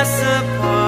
us apart.